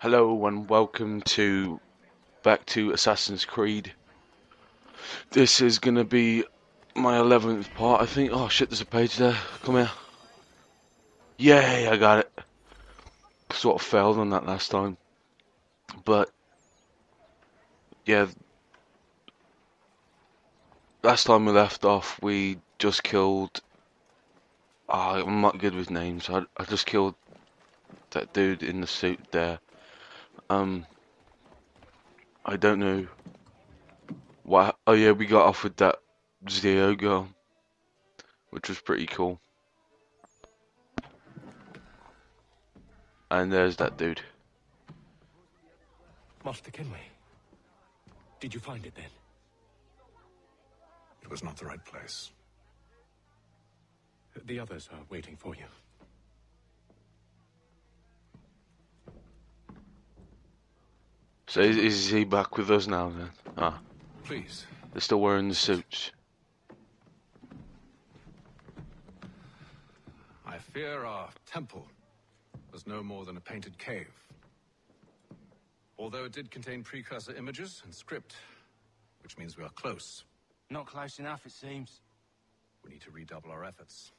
Hello and welcome to back to Assassin's Creed. This is gonna be my eleventh part, I think. Oh shit, there's a page there. Come here. Yay, I got it. Sort of failed on that last time, but yeah. Last time we left off, we just killed. Oh, I'm not good with names. I I just killed that dude in the suit there. Um, I don't know. What? Oh yeah, we got off with that Ziio girl, which was pretty cool. And there's that dude. Master Kenway. Did you find it then? It was not the right place. The others are waiting for you. So is, is he back with us now then? Ah, Please, they're still wearing the suits. I fear our temple was no more than a painted cave. Although it did contain precursor images and script, which means we are close. Not close enough, it seems. We need to redouble our efforts.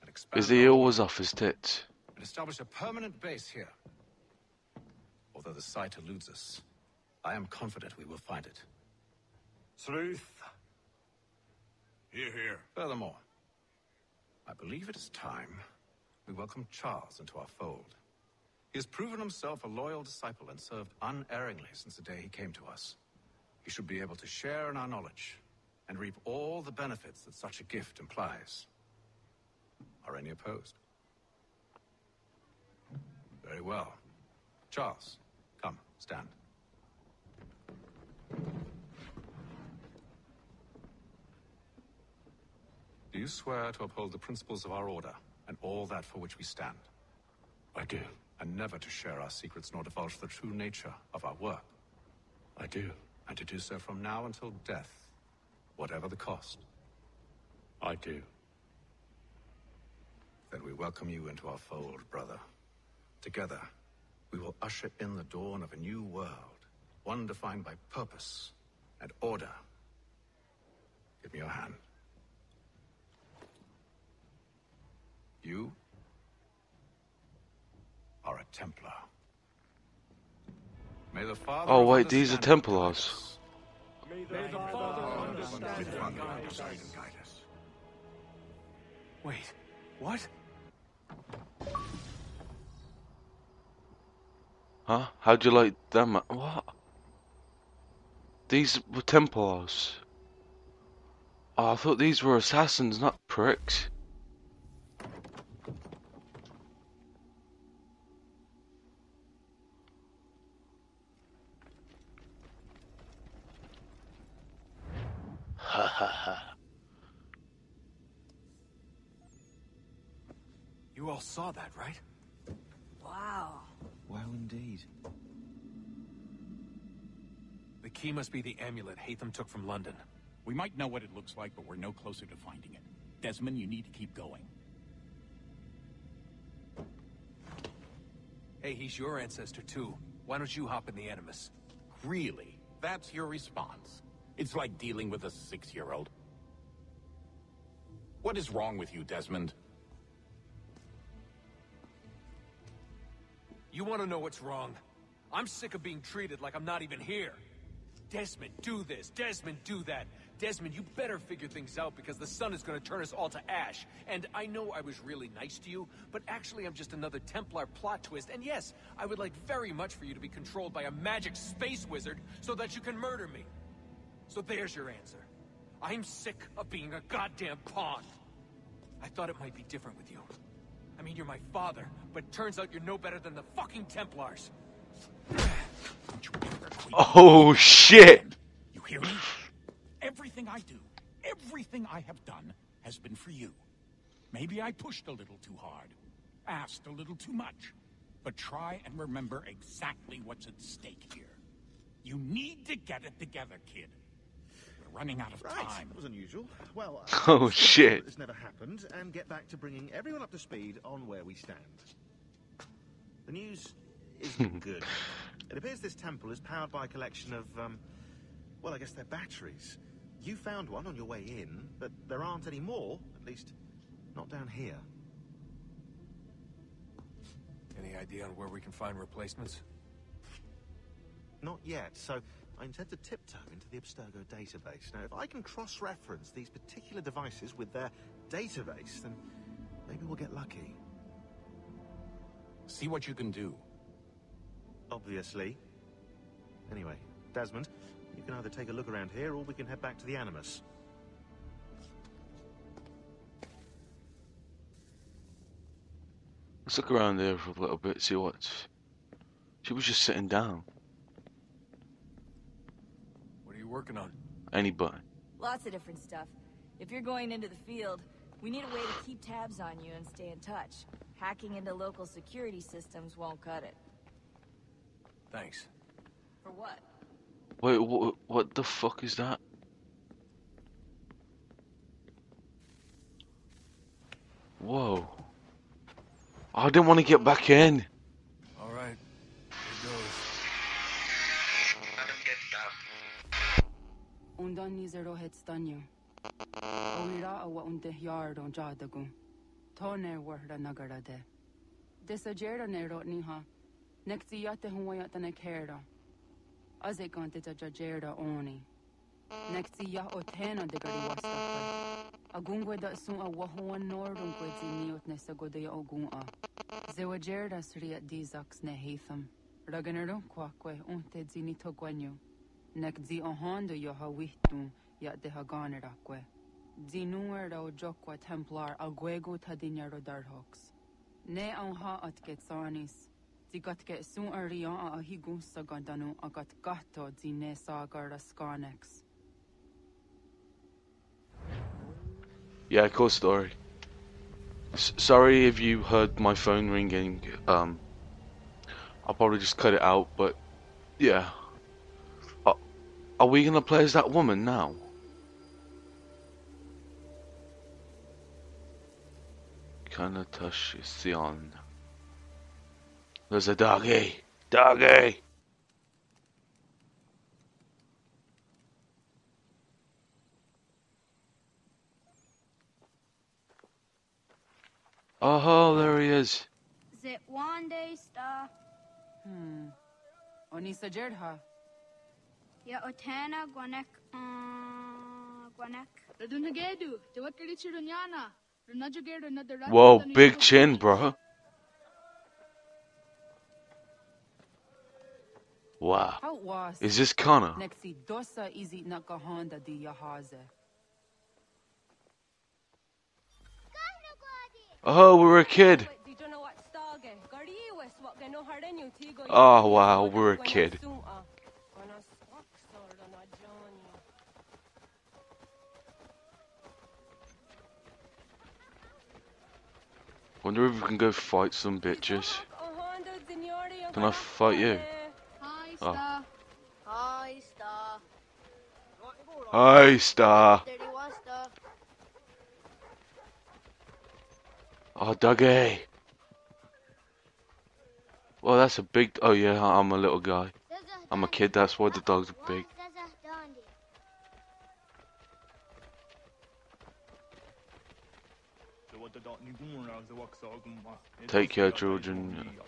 And expand Is he our- always off his tits? and establish a permanent base here. Although the site eludes us, I am confident we will find it. Truth. Here, here. Furthermore, I believe it is time we welcome Charles into our fold. He has proven himself a loyal disciple and served unerringly since the day he came to us. He should be able to share in our knowledge and reap all the benefits that such a gift implies. Are any opposed? Very well. Charles, come, stand. Do you swear to uphold the principles of our order and all that for which we stand? I do. And never to share our secrets nor divulge the true nature of our work? I do. And to do so from now until death, whatever the cost? I do. Then we welcome you into our fold, brother. Together, we will usher in the dawn of a new world, one defined by purpose and order. Give me your hand. You are a Templar. May the Father Oh wait, these are Templars. guide us. May the Father understand May the Father understand and guide us. Wait, what? Huh? How'd you like them? What? These were Templars. Oh, I thought these were assassins, not pricks. Ha ha ha. You all saw that, right? Wow. Well, indeed. The key must be the amulet Haytham took from London. We might know what it looks like, but we're no closer to finding it. Desmond, you need to keep going. Hey, he's your ancestor too. Why don't you hop in the Animus? Really? That's your response? It's like dealing with a six-year-old. What is wrong with you, Desmond? Want to know what's wrong? I'm sick of being treated like I'm not even here. Desmond, do this. Desmond, do that. Desmond, you better figure things out because the sun is going to turn us all to ash. And I know I was really nice to you, but actually I'm just another Templar plot twist. And yes, I would like very much for you to be controlled by a magic space wizard so that you can murder me. So there's your answer. I'm sick of being a goddamn pawn. I thought it might be different with you. I mean, you're my father, but turns out you're no better than the fucking Templars. Don't you ever quit. Oh shit! You hear me? Everything I do, everything I have done, has been for you. Maybe I pushed a little too hard, asked a little too much. But try and remember exactly what's at stake here. You need to get it together, kid. We're running out of Right, time. that was unusual. Well, Oh, shit. This never happened, and get back to bringing everyone up to speed on where we stand. The news isn't good. It appears this temple is powered by a collection of, um, well, I guess they're batteries. You found one on your way in, but there aren't any more, at least not down here. Any idea on where we can find replacements? Not yet, so I intend to tiptoe into the Abstergo database. Now, if I can cross-reference these particular devices with their database, then maybe we'll get lucky. See what you can do. Obviously. Anyway, Desmond, you can either take a look around here or we can head back to the Animus. Let's look around there for a little bit, see what... She was just sitting down. What are you working on? any Anybody. Lots of different stuff. If you're going into the field, we need a way to keep tabs on you and stay in touch. Hacking into local security systems won't cut it. Thanks. For what? Wait, what, what the fuck is that? Whoa. I didn't want to get back in. Ni zero het stanyo. Oira awa unde yard on jadagu. Tone warda nagara de. Desa jera ne rot ni ha. Nekti yate huwa yata ne kera. Aze gante ta jajera oni. Nekti ya o tena de gari wasta. Agungwe da sun a wahuan nordun kwe ziniot ne sagode ya ogun a. Zewa jera sriat dizaks ne heitham. Raganero kwe unte zini to gwanyo. Nek zi ohando yo ha ya de ha ganera kwe. Zi nuer o jokwa templar a gwego ta dinyaro darhoks. Ne an ha at get sanis. Zi gat get sun a rian a higun sa gandanu a gato zi ne sagar a skanex. Yeah, cool story. S sorry if you heard my phone ringing. Um, I'll probably just cut it out, but yeah. Are we gonna play as that woman now? Kanatashisian. There's a doggy. Doggy! Oh, there he is. Zit one day sta Hmm. Oni sa ha. ya otana gwanek uh gwanek. Radunagedu, Tewakari Chirunyana, Runajugedu Nadara. Whoa, big chin, bro. Wow. How was? Is this Connor? Nexi dosa izi nakahonda di yahaze. Oh, we're a kid. Oh, wow, we're a kid. Wonder if we can go fight some bitches. Can I fight you? Hi, Oh. Hi sta. Hi, Star. There you was. Oh, Dougie. Well, that's a big. Oh, yeah, I'm a little guy. I'm a kid, that's why the dogs are big. Take care, children.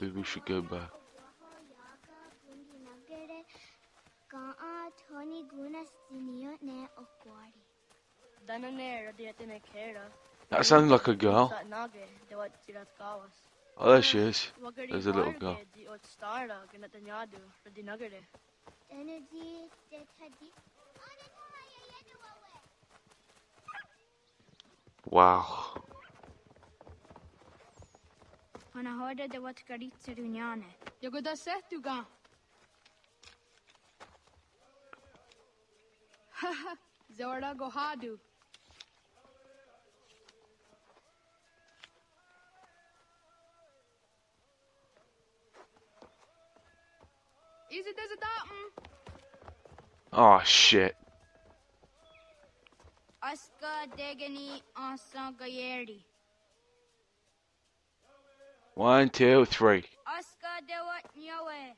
Maybe we should go back. That sounds like a girl. Oh, there she is. There's a little girl. Di ot stara ginatanyado radinagare. Energy tetadi. Wow. Ana hoda dewat karit serunyane. Yagoda Setuga. Oh, shit. One, two, three. Aska Dewat Nyawe.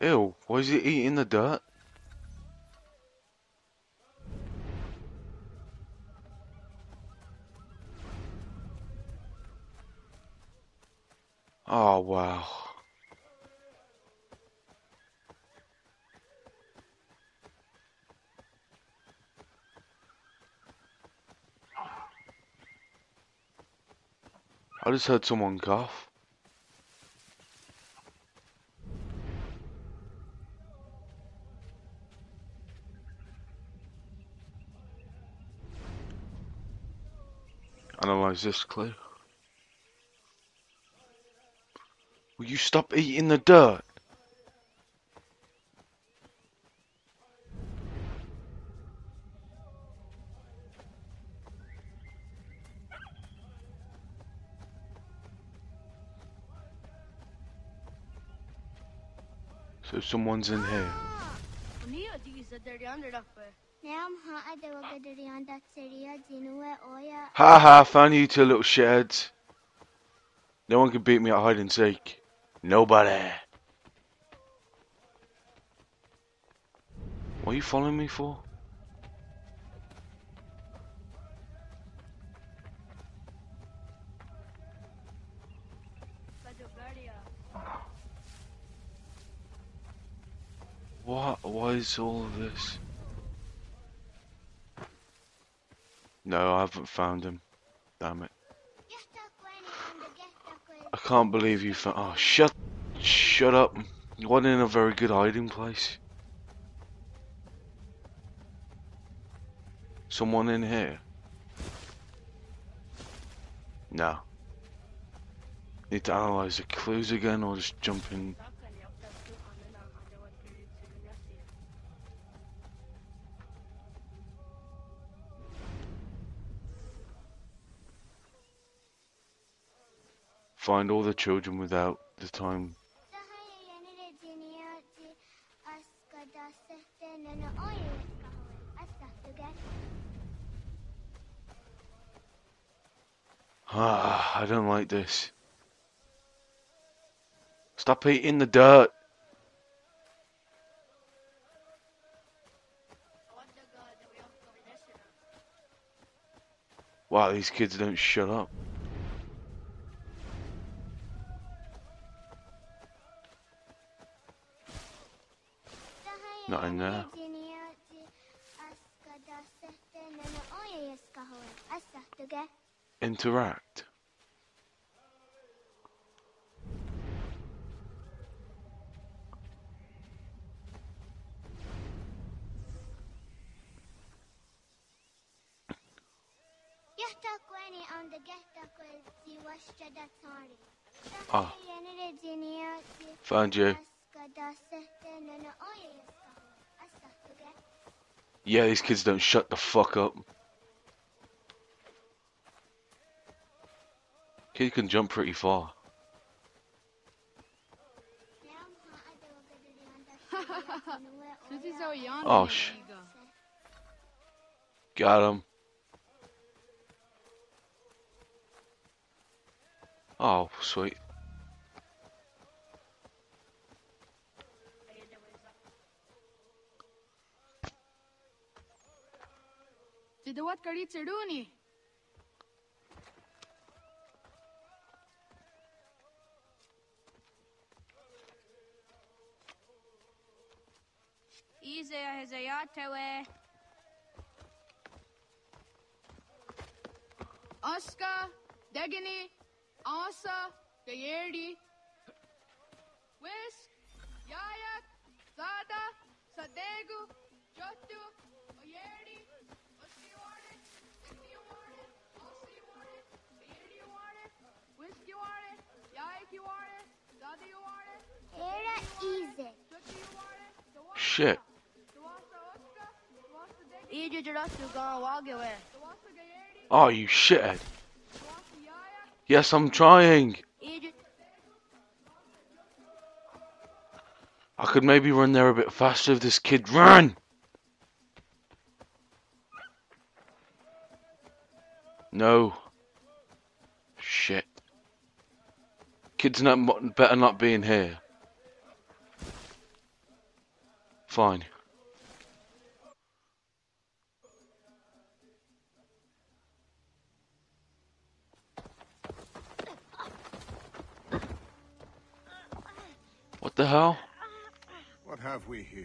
Ew, why is he eating the dirt? Oh, wow. I just heard someone cough. Analyze this clue. Will you stop eating the dirt? someone's in here. Ha ha, Found you two little shitheads. No one can beat me at hide and seek. Nobody. What are you following me for? What? Why is all of this? No, I haven't found him. Damn it. I can't believe you found. Oh, shut. Shut up. You weren't in a very good hiding place. Someone in here? No. Need to analyze the clues again or just jump in. Find all the children without the time. Ah, I don't like this. Stop eating the dirt. Wow, these kids don't shut up. Found you. Yeah, these kids don't shut the fuck up. Kid can jump pretty far. Oh, sh. Got him. Oh, sweet. چې د وات کړي چړونی Easy Hezayatewe. Aska, Degani, Asa, Gayerdi, Wis, Yayak, Zada, Sadegu, Jotu, Shit. Oh, you shithead. Yes, I'm trying. I could maybe run there a bit faster if this kid ran. No. Shit. Kid's not better not being here. Fine. What the hell? What have we here?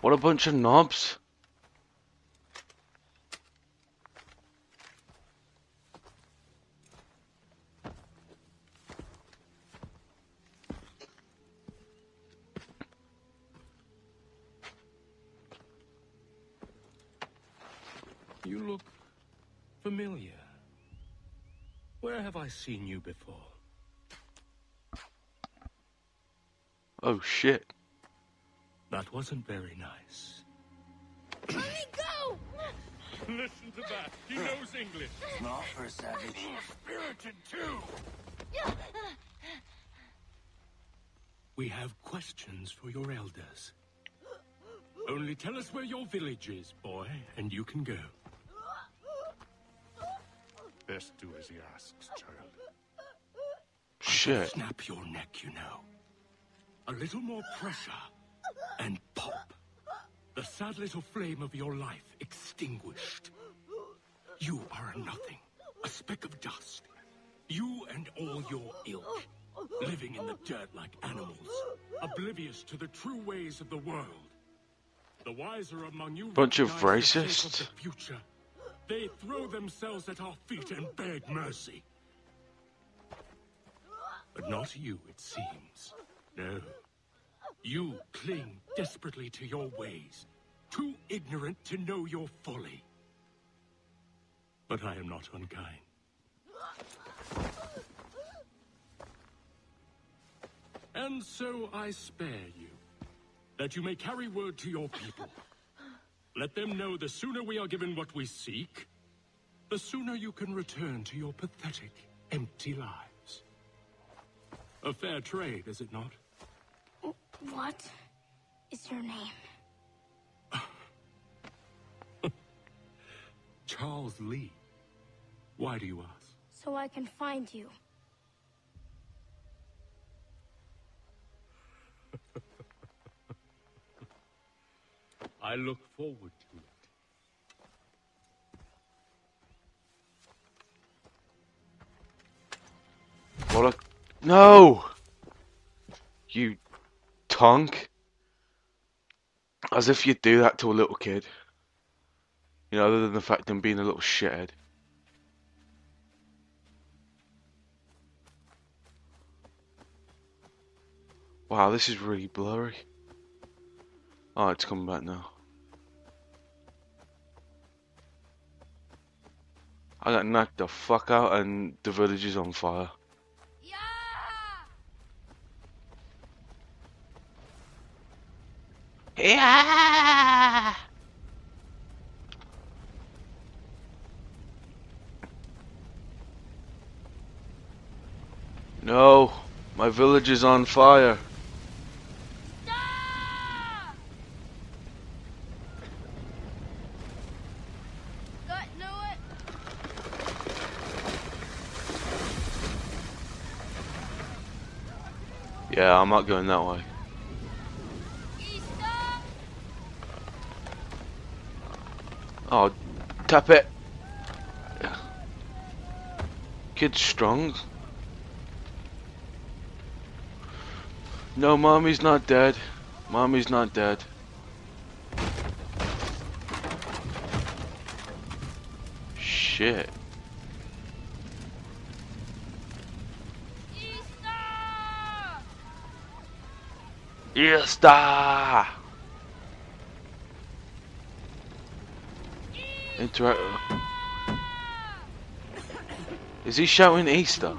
What a bunch of knobs. You look familiar. Where have I seen you before? Oh shit. That wasn't very nice. Let me go! Listen to that. He knows English. Not for a savage. Spirited too. We have questions for your elders. Only tell us where your village is, boy, and you can go. Best do as he asks, child. Shit. Snap your neck, you know. A little more pressure, and pop. The sad little flame of your life extinguished. You are a nothing, a speck of dust. You and all your ilk, living in the dirt like animals, oblivious to the true ways of the world. The wiser among you Bunch of racists. of future. They throw themselves at our feet and beg mercy. But not you, it seems. No. You cling desperately to your ways, too ignorant to know your folly. But I am not unkind. And so I spare you, that you may carry word to your people. Let them know the sooner we are given what we seek, the sooner you can return to your pathetic, empty lives. A fair trade, is it not? What is your name? Charles Lee. Why do you ask? So I can find you. I look forward to it. What a... No! You tonk. As if you'd do that to a little kid. You know, other than the fact him being a little shithead. Wow, this is really blurry. Oh, it's coming back now. I got knocked the fuck out and the village is on fire. Yeah! yeah! No, my village is on fire. Gut know it? Yeah, I'm not going that way. Oh, tap it. Kid's strong. No, mommy's not dead. Mommy's not dead. Shit. Fiesta! Interact. Is he shouting Easter?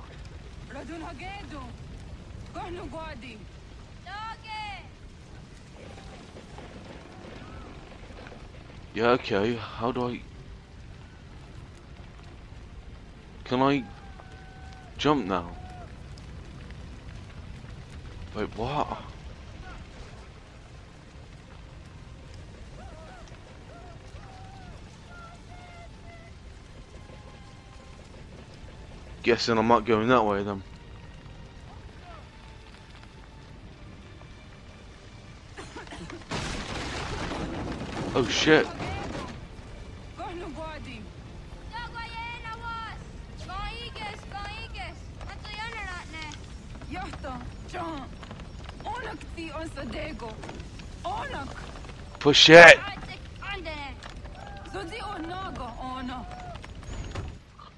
Yeah, okay. How do I... Can I jump now? Wait, what? Guessing I'm not going that way then. Oh shit. Push it!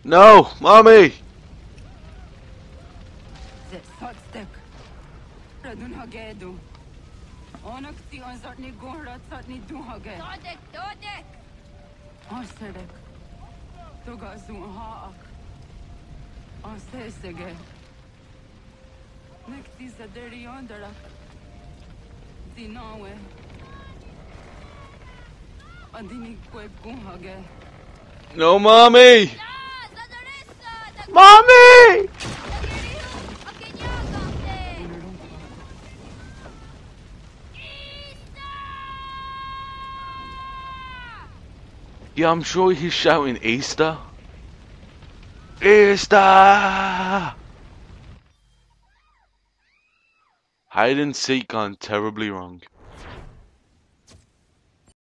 No! Mommy! Onak ti on zatni gohra zatni duhage. Dodek, dodek! Arsedek. Toga zu haak. Arsesege. Nek ti sa deri yondara. Dinawe. Adini kwe guhage. No, mommy! Mommy! Yeah, I'm sure he's shouting Easter. Easter! Hide and seek gone terribly wrong.